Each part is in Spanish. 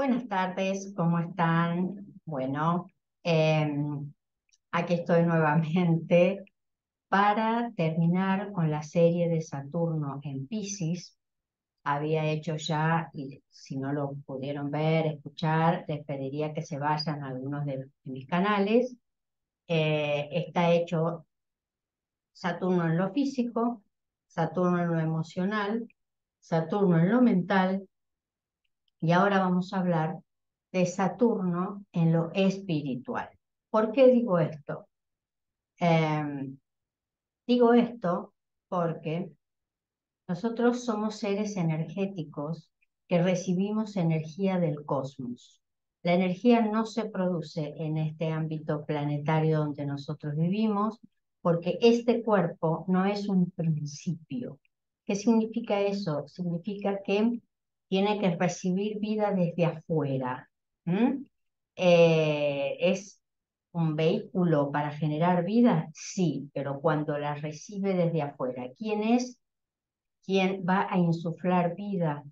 Buenas tardes, ¿cómo están? Bueno, em, aquí estoy nuevamente para terminar con la serie de Saturno en Pisces. Había hecho ya, y si no lo pudieron ver, escuchar, les pediría que se vayan a algunos de, mis canales. Eh, está hecho Saturno en lo físico, Saturno en lo emocional, Saturno en lo mental y ahora vamos a hablar de Saturno en lo espiritual. ¿Por qué digo esto? Em, digo esto porque nosotros somos seres energéticos que recibimos energía del cosmos. La energía no se produce en este ámbito planetario donde nosotros vivimos porque este cuerpo no es un principio. ¿Qué significa eso? Significa que tiene que recibir vida desde afuera. Eh, ¿Es un vehículo para generar vida? Sí, pero cuando la recibe desde afuera, ¿quién es quien va a insuflar vida,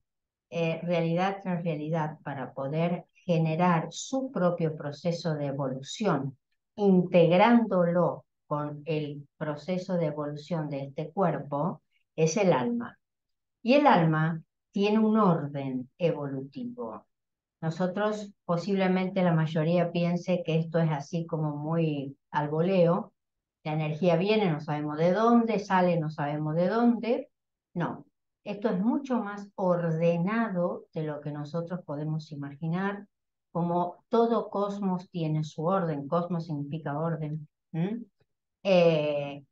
eh, realidad tras realidad, para poder generar su propio proceso de evolución, integrándolo con el proceso de evolución de este cuerpo, es el alma. Y el alma tiene un orden evolutivo. Nosotros posiblemente la mayoría piense que esto es así como muy al voleo. La energía viene, no sabemos de dónde, sale, no sabemos de dónde. No, esto es mucho más ordenado de lo que nosotros podemos imaginar. Como todo cosmos tiene su orden, cosmos significa orden. Eh,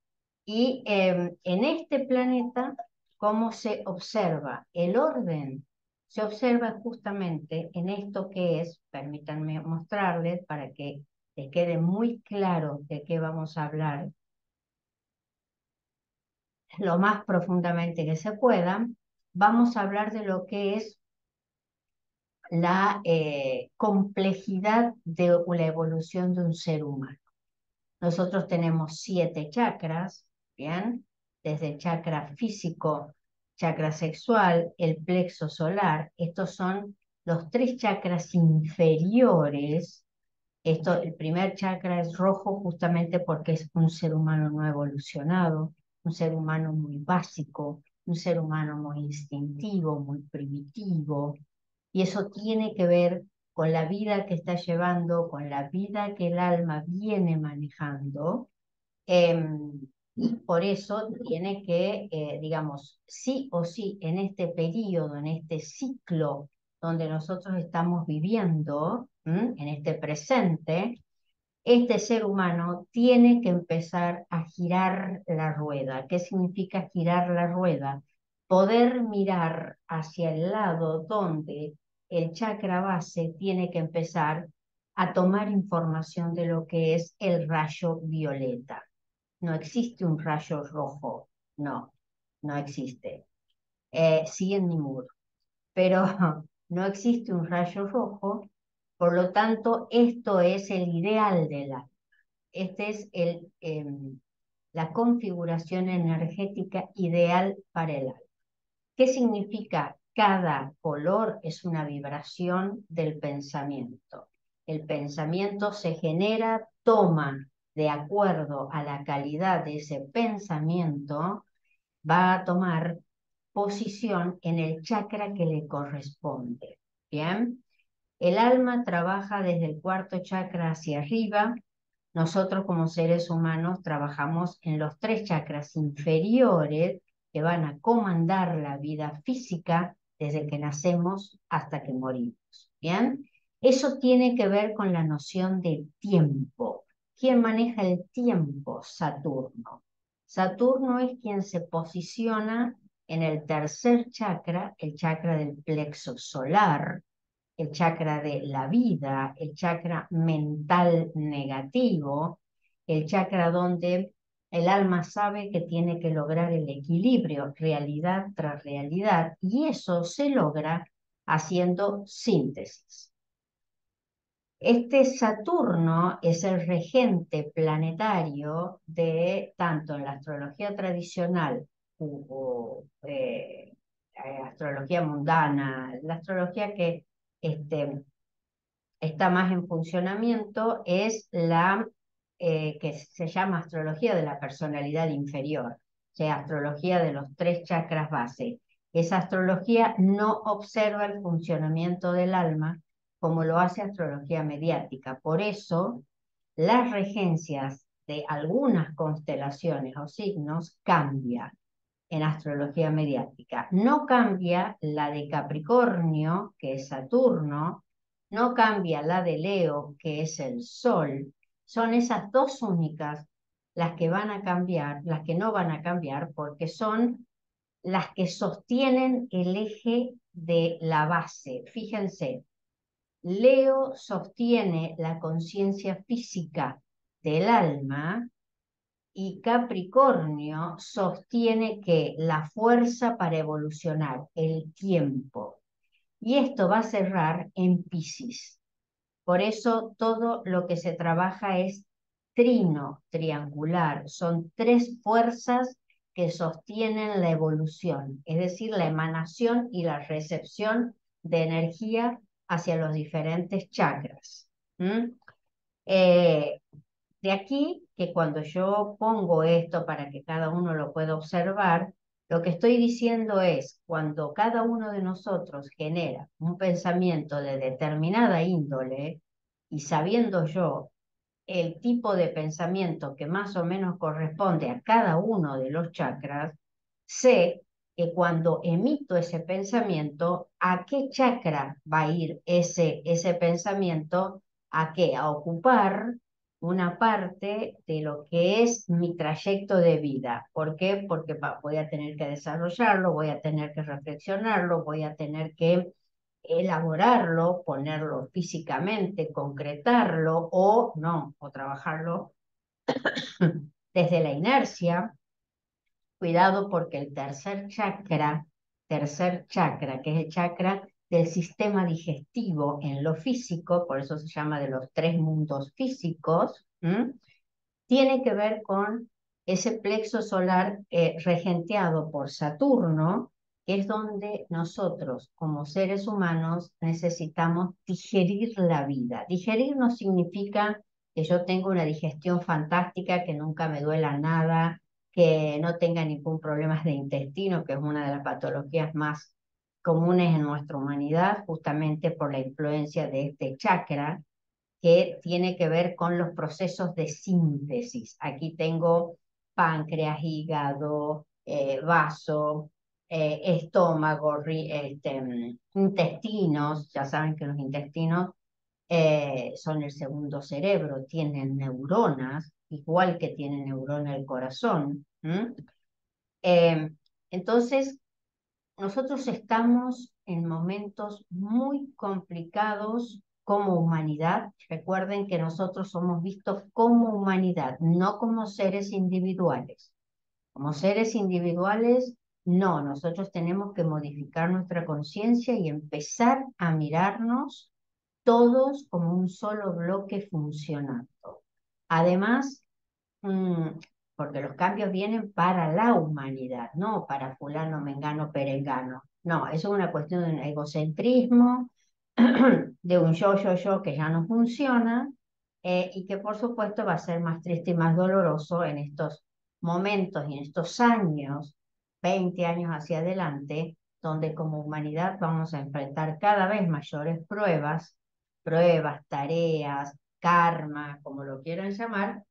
y em, en este planeta ¿Cómo se observa? El orden se observa justamente en esto que es, permítanme mostrarles para que les quede muy claro de qué vamos a hablar lo más profundamente que se pueda, vamos a hablar de lo que es la eh, complejidad de la evolución de un ser humano. Nosotros tenemos siete chakras, ¿bien? Desde el chakra físico, chakra sexual, el plexo solar. Estos son los tres chakras inferiores. Esto, el primer chakra es rojo justamente porque es un ser humano no evolucionado, un ser humano muy básico, un ser humano muy instintivo, muy primitivo. Y eso tiene que ver con la vida que está llevando, con la vida que el alma viene manejando. Em, y por eso tiene que, eh, digamos, sí o sí, en este periodo, en este ciclo donde nosotros estamos viviendo, en este presente, este ser humano tiene que empezar a girar la rueda. ¿Qué significa girar la rueda? Poder mirar hacia el lado donde el chakra base tiene que empezar a tomar información de lo que es el rayo violeta no existe un rayo rojo, no, no existe. Eh, sí en Nimur, pero no existe un rayo rojo, por lo tanto, esto es el ideal de la. Este es el, em, la configuración energética ideal para el alma. ¿Qué significa? Cada color es una vibración del pensamiento. El pensamiento se genera, toma de acuerdo a la calidad de ese pensamiento, va a tomar posición en el chakra que le corresponde. Bien, el alma trabaja desde el cuarto chakra hacia arriba. Nosotros como seres humanos trabajamos en los tres chakras inferiores que van a comandar la vida física desde que nacemos hasta que morimos. Bien, eso tiene que ver con la noción de tiempo. ¿Quién maneja el tiempo? Saturno. Saturno es quien se posiciona en el tercer chakra, el chakra del plexo solar, el chakra de la vida, el chakra mental negativo, el chakra donde el alma sabe que tiene que lograr el equilibrio, realidad tras realidad, y eso se logra haciendo síntesis. Este Saturno es el regente planetario de tanto en la astrología tradicional como eh, eh, astrología mundana, la astrología que este, está más en funcionamiento es la eh, que se llama astrología de la personalidad inferior, o sea, astrología de los tres chakras base. Esa astrología no observa el funcionamiento del alma como lo hace astrología mediática. Por eso, las regencias de algunas constelaciones o signos cambian en astrología mediática. No cambia la de Capricornio, que es Saturno, no cambia la de Leo, que es el Sol. Son esas dos únicas las que van a cambiar, las que no van a cambiar, porque son las que sostienen el eje de la base. Fíjense, Leo sostiene la conciencia física del alma y Capricornio sostiene que la fuerza para evolucionar, el tiempo. Y esto va a cerrar en Pisces. Por eso todo lo que se trabaja es trino, triangular. Son tres fuerzas que sostienen la evolución, es decir, la emanación y la recepción de energía hacia los diferentes chakras. Eh, de aquí que cuando yo pongo esto para que cada uno lo pueda observar, lo que estoy diciendo es, cuando cada uno de nosotros genera un pensamiento de determinada índole y sabiendo yo el tipo de pensamiento que más o menos corresponde a cada uno de los chakras, sé que cuando emito ese pensamiento, ¿a qué chakra va a ir ese, ese pensamiento? ¿A qué? A ocupar una parte de lo que es mi trayecto de vida. ¿Por qué? Porque voy a tener que desarrollarlo, voy a tener que reflexionarlo, voy a tener que elaborarlo, ponerlo físicamente, concretarlo o no, o trabajarlo desde la inercia Cuidado porque el tercer chakra, tercer chakra, que es el chakra del sistema digestivo en lo físico, por eso se llama de los tres mundos físicos, tiene que ver con ese plexo solar eh, regenteado por Saturno, que es donde nosotros como seres humanos necesitamos digerir la vida. Digerir no significa que yo tenga una digestión fantástica, que nunca me duela nada, que no tenga ningún problema de intestino, que es una de las patologías más comunes en nuestra humanidad, justamente por la influencia de este chakra, que tiene que ver con los procesos de síntesis. Aquí tengo páncreas, hígado, eh, vaso, eh, estómago, este, mm, intestinos, ya saben que los intestinos eh, son el segundo cerebro, tienen neuronas, igual que tiene neurona el corazón. Em, entonces, nosotros estamos en momentos muy complicados como humanidad. Recuerden que nosotros somos vistos como humanidad, no como seres individuales. Como seres individuales, no, nosotros tenemos que modificar nuestra conciencia y empezar a mirarnos todos como un solo bloque funcionando. Además, mm, porque los cambios vienen para la humanidad, no para fulano, mengano, perengano. No, eso es una cuestión de un egocentrismo, de un yo, yo, yo que ya no funciona eh, y que por supuesto va a ser más triste y más doloroso en estos momentos y en estos años, 20 años hacia adelante, donde como humanidad vamos a enfrentar cada vez mayores pruebas, pruebas, tareas, karma, como lo quieran llamar,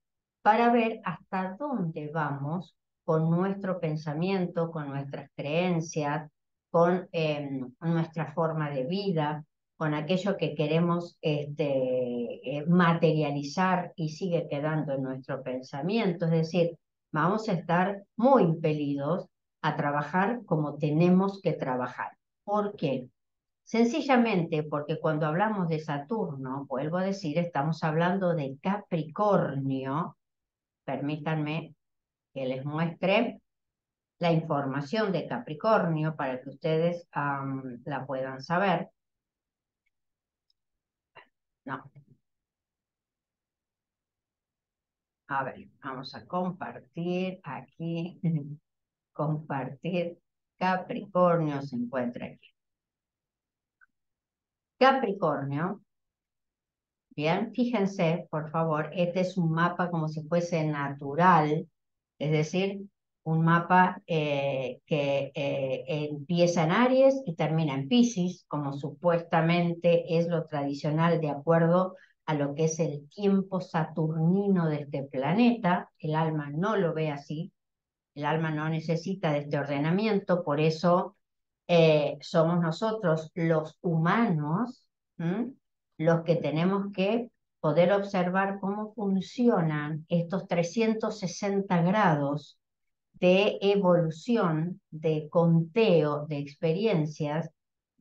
para ver hasta dónde vamos con nuestro pensamiento, con nuestras creencias, con em, nuestra forma de vida, con aquello que queremos este, eh, materializar y sigue quedando en nuestro pensamiento. Es decir, vamos a estar muy impelidos a trabajar como tenemos que trabajar. ¿Por qué? Sencillamente porque cuando hablamos de Saturno, vuelvo a decir, estamos hablando de Capricornio. Permítanme que les muestre la información de Capricornio para que ustedes la puedan saber. No. A ver, vamos a compartir aquí. compartir. Capricornio se encuentra aquí. Capricornio, bien, fíjense, por favor, este es un mapa como si fuese natural, es decir, un mapa eh, que eh, empieza en Aries y termina en Pisces, como supuestamente es lo tradicional de acuerdo a lo que es el tiempo saturnino de este planeta. El alma no lo ve así, el alma no necesita de este ordenamiento, por eso eh, somos nosotros los humanos los que tenemos que poder observar cómo funcionan estos 360 grados de evolución, de conteo, de experiencias,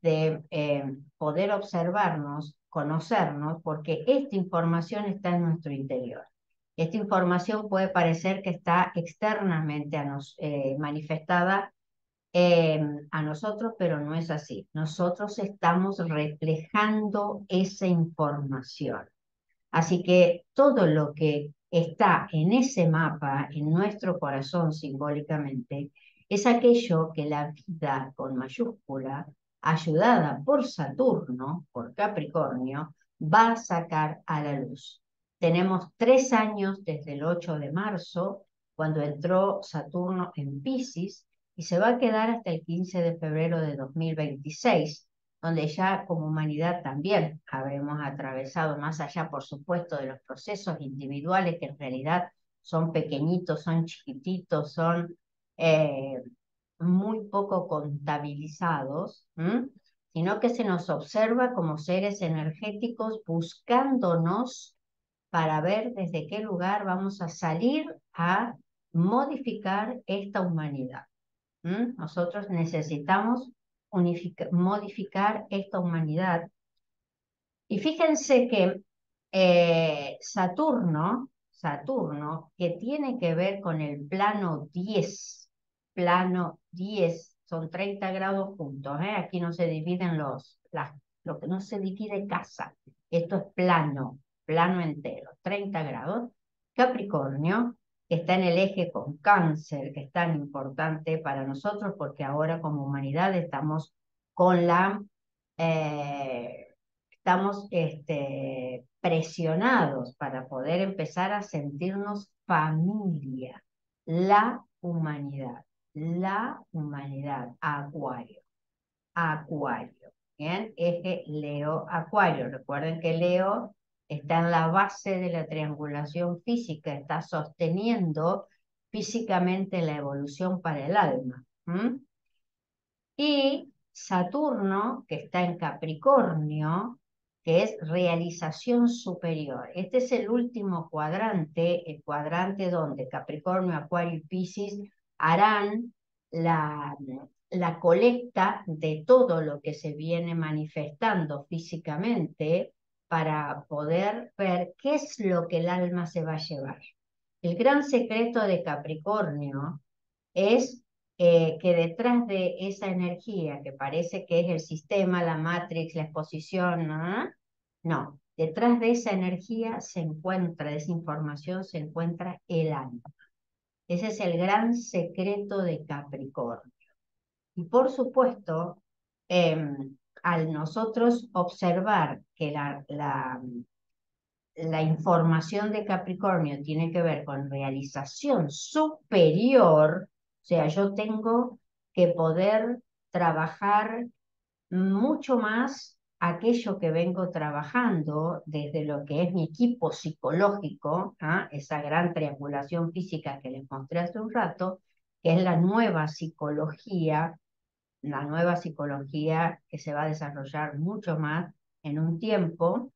de eh, poder observarnos, conocernos, porque esta información está en nuestro interior. Esta información puede parecer que está externamente a nos, eh, manifestada a nosotros, pero no es así. Nosotros estamos reflejando esa información. Así que todo lo que está en ese mapa, en nuestro corazón simbólicamente, es aquello que la vida con mayúscula, ayudada por Saturno, por Capricornio, va a sacar a la luz. Tenemos tres años desde el 8 de marzo, cuando entró Saturno en Pisces, y se va a quedar hasta el 15 de febrero de 2026, donde ya como humanidad también habremos atravesado, más allá, por supuesto, de los procesos individuales que en realidad son pequeñitos, son chiquititos, son eh, muy poco contabilizados, sino que se nos observa como seres energéticos buscándonos para ver desde qué lugar vamos a salir a modificar esta humanidad. Nosotros necesitamos modificar esta humanidad. Y fíjense que eh, Saturno, Saturno, que tiene que ver con el plano 10, plano 10, son 30 grados juntos, ¿eh? aquí no se dividen los, las, lo que no se divide casa, esto es plano, plano entero, 30 grados. Capricornio, está en el eje con cáncer, que es tan importante para nosotros porque ahora como humanidad estamos con la, eh, estamos este, presionados para poder empezar a sentirnos familia, la humanidad, la humanidad, acuario, acuario, ¿bien? Eje Leo-Acuario. Recuerden que Leo está en la base de la triangulación física, está sosteniendo físicamente la evolución para el alma. Y Saturno, que está en Capricornio, que es realización superior. Este es el último cuadrante, el cuadrante donde Capricornio, Acuario y Piscis harán la, la colecta de todo lo que se viene manifestando físicamente para poder ver qué es lo que el alma se va a llevar. El gran secreto de Capricornio es eh, que detrás de esa energía que parece que es el sistema, la matrix, la exposición, ¿no? no, detrás de esa energía se encuentra, de esa información se encuentra el alma. Ese es el gran secreto de Capricornio. Y por supuesto, em, al nosotros observar que la, la, la información de Capricornio tiene que ver con realización superior, o sea, yo tengo que poder trabajar mucho más aquello que vengo trabajando desde lo que es mi equipo psicológico, ¿ah? esa gran triangulación física que les mostré hace un rato, que es la nueva psicología la nueva psicología que se va a desarrollar mucho más en un tiempo,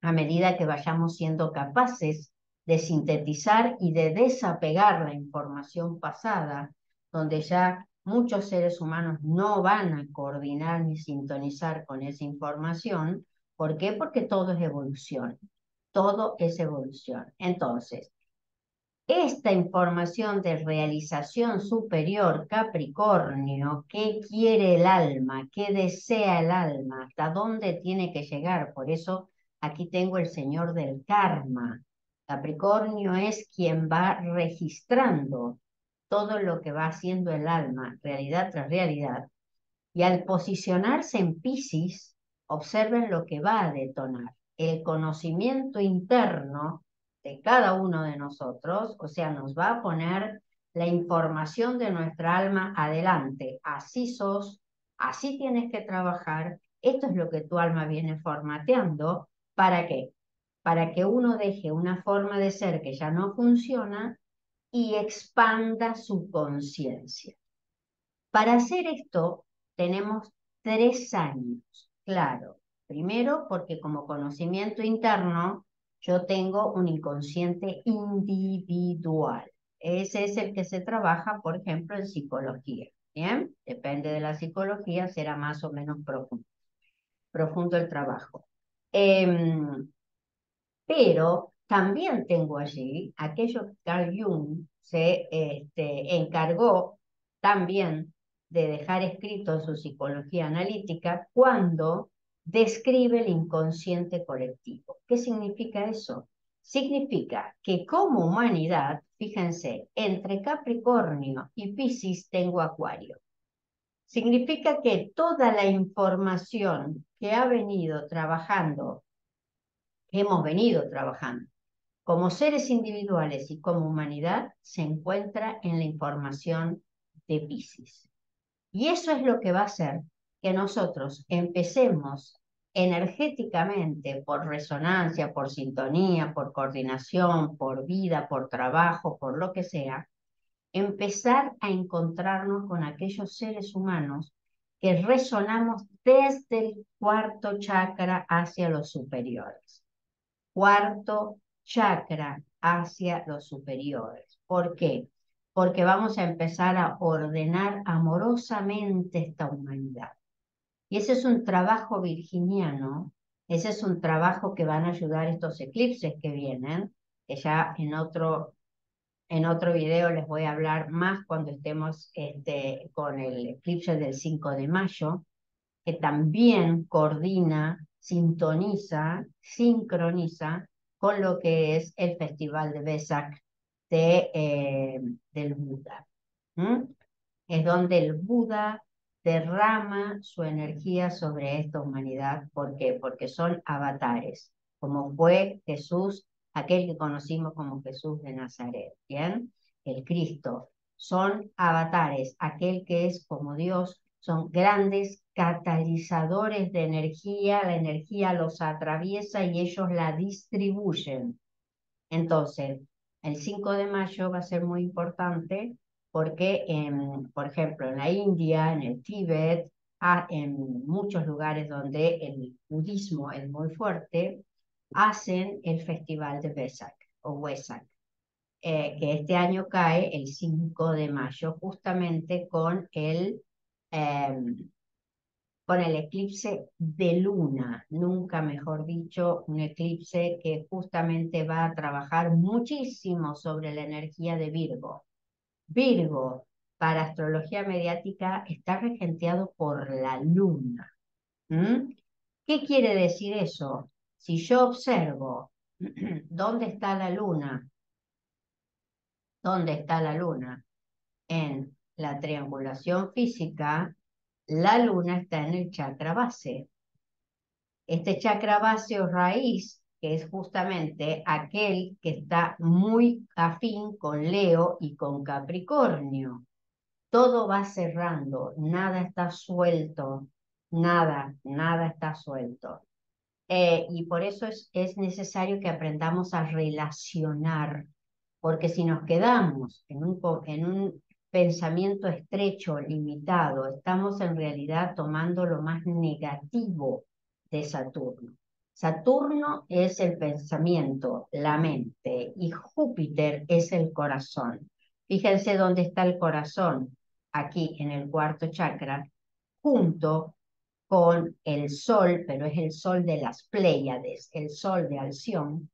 a medida que vayamos siendo capaces de sintetizar y de desapegar la información pasada, donde ya muchos seres humanos no van a coordinar ni sintonizar con esa información. ¿Por qué? Porque todo es evolución. Todo es evolución. Entonces, esta información de realización superior Capricornio, qué quiere el alma, qué desea el alma, hasta dónde tiene que llegar. Por eso aquí tengo el señor del karma. Capricornio es quien va registrando todo lo que va haciendo el alma, realidad tras realidad. Y al posicionarse en Pisces, Observen lo que va a detonar. El conocimiento interno de cada uno de nosotros, o sea, nos va a poner la información de nuestra alma adelante. Así sos, así tienes que trabajar. Esto es lo que tu alma viene formateando. ¿Para qué? Para que uno deje una forma de ser que ya no funciona y expanda su conciencia. Para hacer esto tenemos tres años, claro. Primero, porque como conocimiento interno, yo tengo un inconsciente individual. Ese es el que se trabaja, por ejemplo, en psicología. ¿Bien? Depende de la psicología, será más o menos profundo, profundo el trabajo. Em, pero también tengo allí aquello que Carl Jung se este, encargó también de dejar escrito en su psicología analítica cuando describe el inconsciente colectivo. ¿Qué significa eso? Significa que como humanidad, fíjense, entre Capricornio y Piscis tengo Acuario. Significa que toda la información que ha venido trabajando, que hemos venido trabajando como seres individuales y como humanidad, se encuentra en la información de Pisces. Y eso es lo que va a hacer que nosotros empecemos energéticamente, por resonancia, por sintonía, por coordinación, por vida, por trabajo, por lo que sea, empezar a encontrarnos con aquellos seres humanos que resonamos desde el cuarto chakra hacia los superiores. Cuarto chakra hacia los superiores. ¿Por qué? Porque vamos a empezar a ordenar amorosamente esta humanidad. Y ese es un trabajo virginiano, ese es un trabajo que van a ayudar estos eclipses que vienen, que ya en otro, en otro video les voy a hablar más cuando estemos este, con el eclipse del 5 de mayo, que también coordina, sintoniza, sincroniza con lo que es el Festival de Besak de, eh, del Buda. Es donde el Buda derrama su energía sobre esta humanidad. ¿Por qué? Porque son avatares, como fue Jesús, aquel que conocimos como Jesús de Nazaret, ¿bien? El Cristo. Son avatares, aquel que es como Dios, son grandes catalizadores de energía, la energía los atraviesa y ellos la distribuyen. Entonces, el 5 de mayo va a ser muy importante porque, por ejemplo, en la India, en el Tíbet, en muchos lugares donde el budismo es muy fuerte, hacen el festival de Vesak o Wesak, eh, que este año cae el 5 de mayo, justamente con el Em, con el eclipse de luna, nunca mejor dicho, un eclipse que justamente va a trabajar muchísimo sobre la energía de Virgo. Virgo, para astrología mediática, está regenteado por la luna. ¿Qué quiere decir eso? Si yo observo dónde está la luna, dónde está la luna en la triangulación física, la luna está en el chakra base. Este chakra base o raíz, que es justamente aquel que está muy afín con Leo y con Capricornio. Todo va cerrando, nada está suelto, nada, nada está suelto. Eh, y por eso es, es necesario que aprendamos a relacionar, porque si nos quedamos en un, en un pensamiento estrecho, limitado, estamos en realidad tomando lo más negativo de Saturno. Saturno es el pensamiento, la mente, y Júpiter es el corazón. Fíjense dónde está el corazón, aquí en el cuarto chakra, junto con el sol, pero es el sol de las Pléyades, el sol de Alción,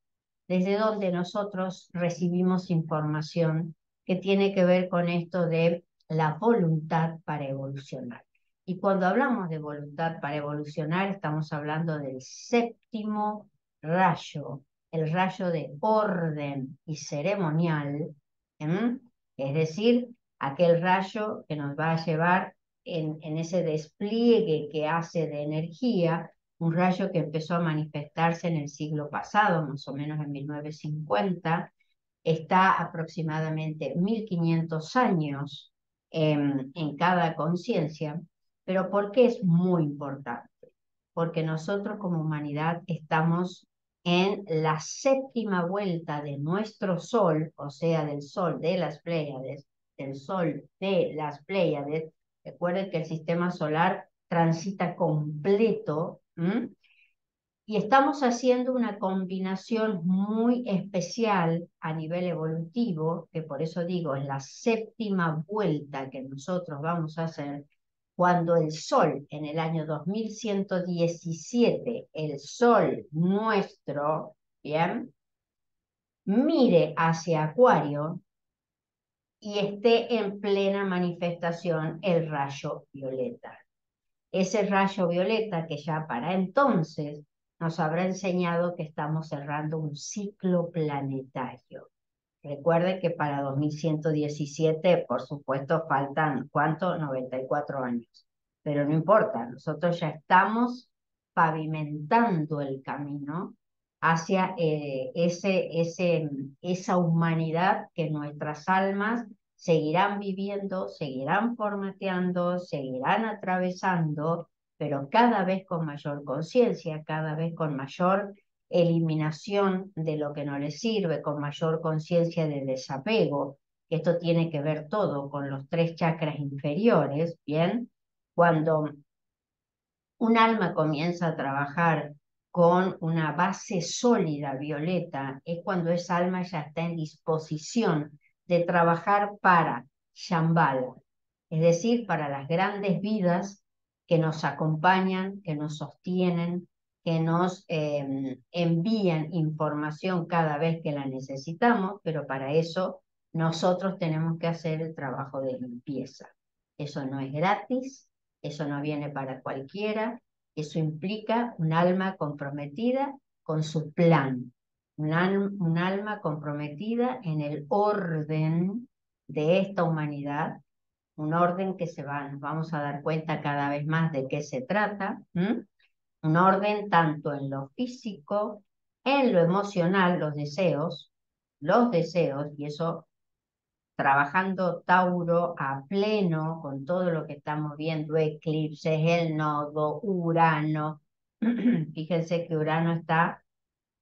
desde donde nosotros recibimos información que tiene que ver con esto de la voluntad para evolucionar. Y cuando hablamos de voluntad para evolucionar, estamos hablando del séptimo rayo, el rayo de orden y ceremonial, es decir, aquel rayo que nos va a llevar en, ese despliegue que hace de energía un rayo que empezó a manifestarse en el siglo pasado, más o menos en 1950, está aproximadamente 1500 años en, en cada conciencia, pero ¿por qué es muy importante? Porque nosotros como humanidad estamos en la séptima vuelta de nuestro Sol, o sea, del Sol de las Pléyades, del Sol de las Pléyades. Recuerden que el sistema solar transita completo y estamos haciendo una combinación muy especial a nivel evolutivo, que por eso digo, es la séptima vuelta que nosotros vamos a hacer cuando el Sol en el año 2117, el Sol nuestro, ¿bien? Mire hacia Acuario y esté en plena manifestación el rayo violeta. Ese rayo violeta que ya para entonces nos habrá enseñado que estamos cerrando un ciclo planetario. Recuerde que para 2117, por supuesto, faltan, ¿cuánto? 94 años. Pero no importa, nosotros ya estamos pavimentando el camino hacia eh, ese, ese, esa humanidad que nuestras almas seguirán viviendo, seguirán formateando, seguirán atravesando, pero cada vez con mayor conciencia, cada vez con mayor eliminación de lo que no le sirve, con mayor conciencia de desapego. Esto tiene que ver todo con los tres chakras inferiores, ¿bien? Cuando un alma comienza a trabajar con una base sólida violeta, es cuando esa alma ya está en disposición de trabajar para Shambhala, es decir, para las grandes vidas que nos acompañan, que nos sostienen, que nos em, envían información cada vez que la necesitamos, pero para eso nosotros tenemos que hacer el trabajo de limpieza. Eso no es gratis, eso no viene para cualquiera, eso implica un alma comprometida con su plan, un, un alma comprometida en el orden de esta humanidad, un orden que se va, nos vamos a dar cuenta cada vez más de qué se trata, un orden tanto en lo físico, en lo emocional, los deseos, los deseos, y eso trabajando Tauro a pleno con todo lo que estamos viendo, eclipses, el nodo, Urano. Fíjense que Urano está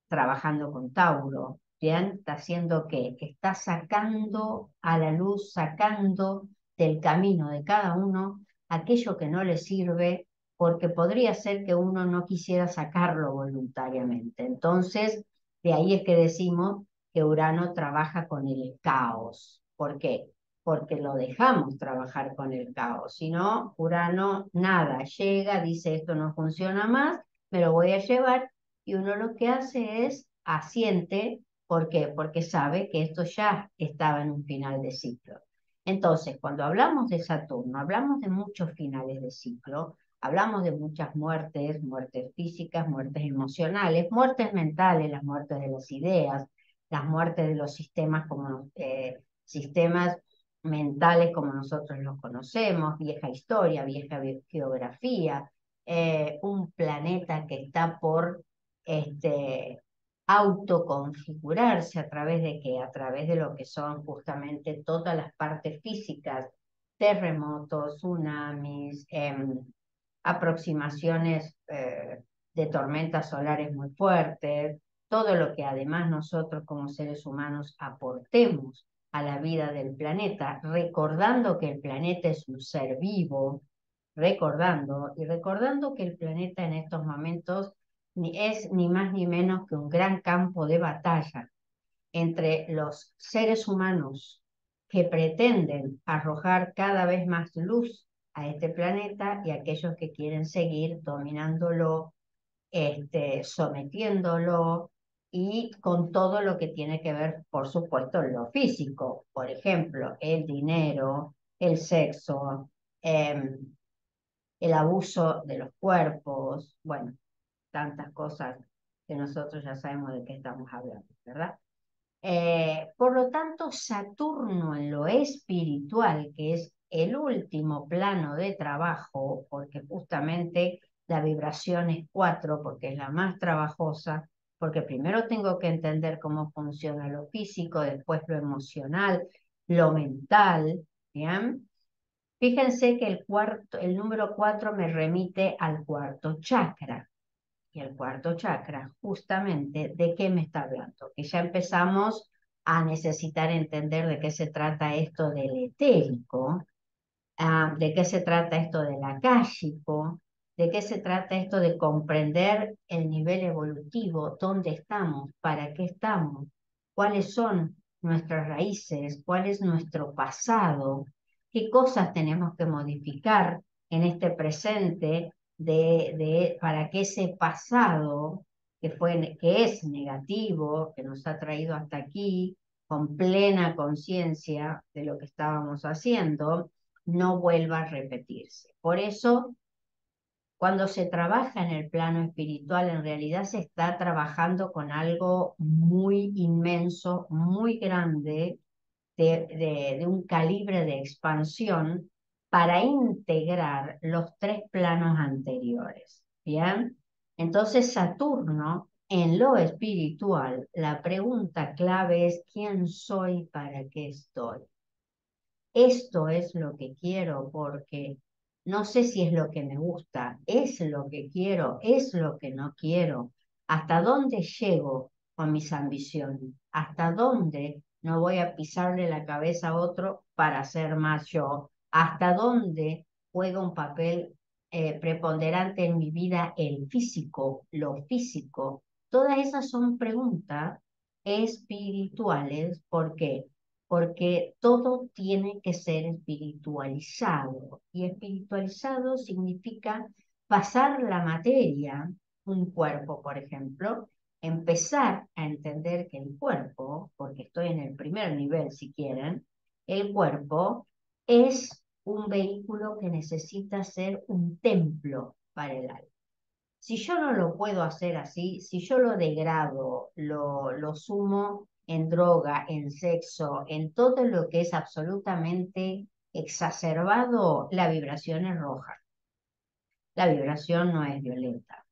trabajando con Tauro, ¿bien? Está haciendo que está sacando a la luz, sacando del camino de cada uno aquello que no le sirve porque podría ser que uno no quisiera sacarlo voluntariamente. Entonces, de ahí es que decimos que Urano trabaja con el caos. ¿Por qué? Porque lo dejamos trabajar con el caos. Si no, Urano nada, llega, dice esto no funciona más, me lo voy a llevar y uno lo que hace es asiente. ¿Por qué? Porque sabe que esto ya estaba en un final de ciclo. Entonces, cuando hablamos de Saturno, hablamos de muchos finales de ciclo, Hablamos de muchas muertes, muertes físicas, muertes emocionales, muertes mentales, las muertes de las ideas, las muertes de los sistemas como eh, sistemas mentales como nosotros los conocemos, vieja historia, vieja geografía, eh, un planeta que está por este, autoconfigurarse a través de qué? A través de lo que son justamente todas las partes físicas, terremotos, tsunamis, em, aproximaciones eh, de tormentas solares muy fuertes, todo lo que además nosotros como seres humanos aportemos a la vida del planeta, recordando que el planeta es un ser vivo, recordando y recordando que el planeta en estos momentos es ni más ni menos que un gran campo de batalla entre los seres humanos que pretenden arrojar cada vez más luz a este planeta y aquellos que quieren seguir dominándolo, este, sometiéndolo y con todo lo que tiene que ver, por supuesto, lo físico, por ejemplo, el dinero, el sexo, em, el abuso de los cuerpos, bueno, tantas cosas que nosotros ya sabemos de qué estamos hablando, ¿verdad? Eh, por lo tanto, Saturno en lo espiritual, que es el último plano de trabajo, porque justamente la vibración es 4 porque es la más trabajosa, porque primero tengo que entender cómo funciona lo físico, después lo emocional, lo mental. Fíjense que el, cuarto, el número 4 me remite al cuarto chakra. Y el cuarto chakra, justamente, ¿de qué me está hablando? Que ya empezamos a necesitar entender de qué se trata esto del etérico, ah, de qué se trata esto del akáshico, de qué se trata esto de comprender el nivel evolutivo, dónde estamos, para qué estamos, cuáles son nuestras raíces, cuál es nuestro pasado, qué cosas tenemos que modificar en este presente de, de, para que ese pasado que, fue, que es negativo, que nos ha traído hasta aquí, con plena conciencia de lo que estábamos haciendo, no vuelva a repetirse. Por eso, cuando se trabaja en el plano espiritual, en realidad se está trabajando con algo muy inmenso, muy grande, de, un calibre de expansión para integrar los tres planos anteriores. ¿Bien? Entonces Saturno, en lo espiritual, la pregunta clave es ¿quién soy? ¿Para qué estoy? Esto es lo que quiero porque no sé si es lo que me gusta, es lo que quiero, es lo que no quiero. ¿Hasta dónde llego con mis ambiciones? ¿Hasta dónde no voy a pisarle la cabeza a otro para ser más yo. ¿Hasta dónde juega un papel eh, preponderante en mi vida el físico, lo físico? Todas esas son preguntas espirituales. ¿Por qué? Porque todo tiene que ser espiritualizado. Y espiritualizado significa pasar la materia, un cuerpo, por ejemplo, empezar a entender que el cuerpo, porque estoy en el primer nivel si quieren, el cuerpo es un vehículo que necesita ser un templo para el alma. Si yo no lo puedo hacer así, si yo lo degrado, lo, lo sumo en droga, en sexo, en todo lo que es absolutamente exacerbado, la vibración es roja. La vibración no es violeta.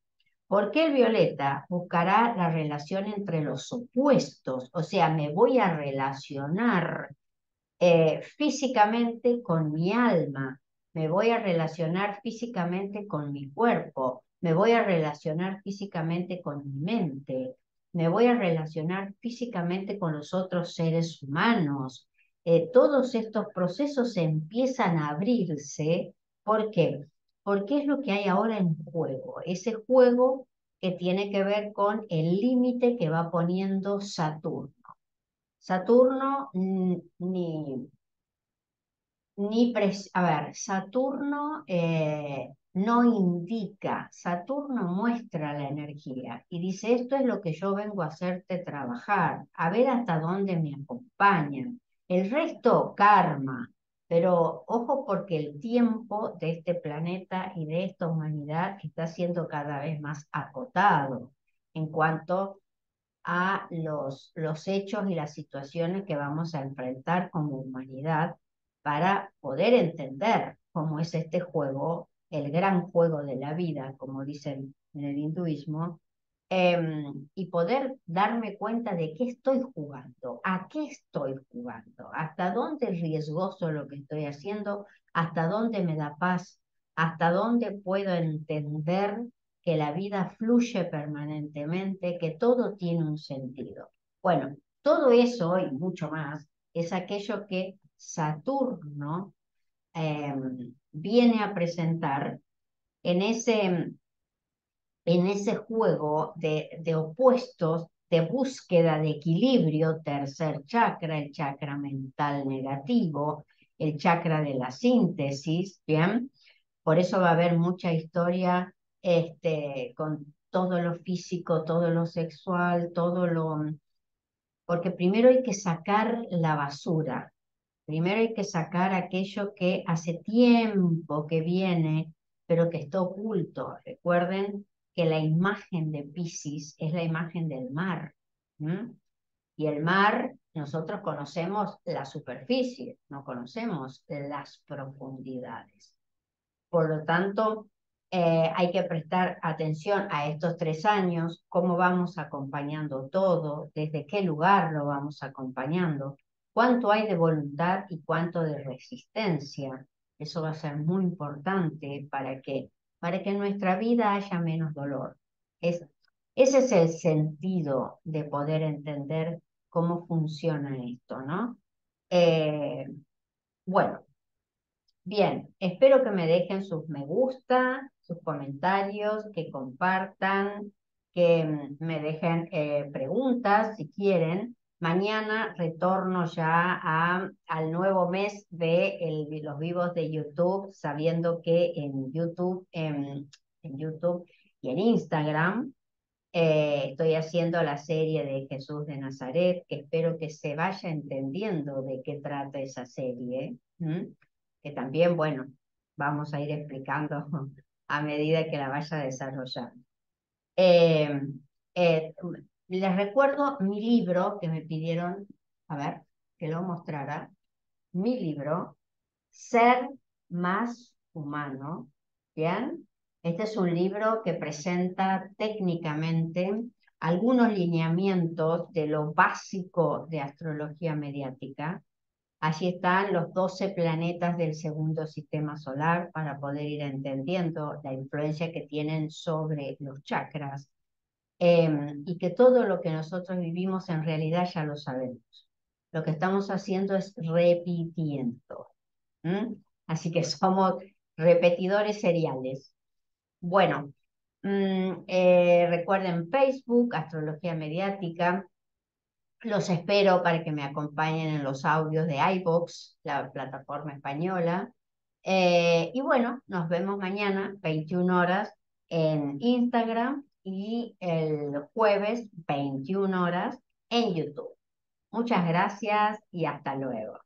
Porque el violeta buscará la relación entre los opuestos, o sea, me voy a relacionar eh, físicamente con mi alma, me voy a relacionar físicamente con mi cuerpo, me voy a relacionar físicamente con mi mente, me voy a relacionar físicamente con los otros seres humanos. Eh, todos estos procesos empiezan a abrirse. ¿Por qué? porque es lo que hay ahora en juego. Ese juego que tiene que ver con el límite que va poniendo Saturno. Saturno ni, ni a ver, Saturno eh, no indica, Saturno muestra la energía y dice, esto es lo que yo vengo a hacerte trabajar, a ver hasta dónde me acompañan. El resto, karma, pero ojo porque el tiempo de este planeta y de esta humanidad está siendo cada vez más acotado en cuanto a los, los hechos y las situaciones que vamos a enfrentar como humanidad para poder entender cómo es este juego, el gran juego de la vida, como dicen en el hinduismo, Em, y poder darme cuenta de qué estoy jugando, a qué estoy jugando, hasta dónde es riesgoso lo que estoy haciendo, hasta dónde me da paz, hasta dónde puedo entender que la vida fluye permanentemente, que todo tiene un sentido. Bueno, todo eso y mucho más es aquello que Saturno em, viene a presentar en ese en ese juego de, de opuestos, de búsqueda de equilibrio, tercer chakra, el chakra mental negativo, el chakra de la síntesis, ¿bien? Por eso va a haber mucha historia este, con todo lo físico, todo lo sexual, todo lo... Porque primero hay que sacar la basura, primero hay que sacar aquello que hace tiempo que viene, pero que está oculto. Recuerden que la imagen de Pisces es la imagen del mar. Y el mar, nosotros conocemos la superficie, no conocemos las profundidades. Por lo tanto, Eh, hay que prestar atención a estos tres años, cómo vamos acompañando todo, desde qué lugar lo vamos acompañando, cuánto hay de voluntad y cuánto de resistencia. Eso va a ser muy importante para que, para que en nuestra vida haya menos dolor. Es, ese es el sentido de poder entender cómo funciona esto, ¿no? Eh, bueno, bien, espero que me dejen sus me gusta, sus comentarios, que compartan, que mm, me dejen eh, preguntas si quieren. Mañana retorno ya al nuevo mes de los vivos de YouTube, sabiendo que en YouTube, en YouTube y en Instagram eh, estoy haciendo la serie de Jesús de Nazaret, que espero que se vaya entendiendo de qué trata esa serie, que también, bueno, vamos a ir explicando a medida que la vaya desarrollando. Eh, eh, les recuerdo mi libro que me pidieron, a ver, que lo mostrara, mi libro, Ser más humano, ¿bien? Este es un libro que presenta técnicamente algunos lineamientos de lo básico de astrología mediática. Allí están los 12 planetas del segundo sistema solar para poder ir entendiendo la influencia que tienen sobre los chakras em, y que todo lo que nosotros vivimos en realidad ya lo sabemos. Lo que estamos haciendo es repitiendo. Así que somos repetidores seriales. Bueno, mm, eh, recuerden Facebook, Astrología Mediática. Los espero para que me acompañen en los audios de iBox, la plataforma española. Eh, y bueno, nos vemos mañana, 21 horas, en Instagram y el jueves, 21 horas, en YouTube. Muchas gracias y hasta luego.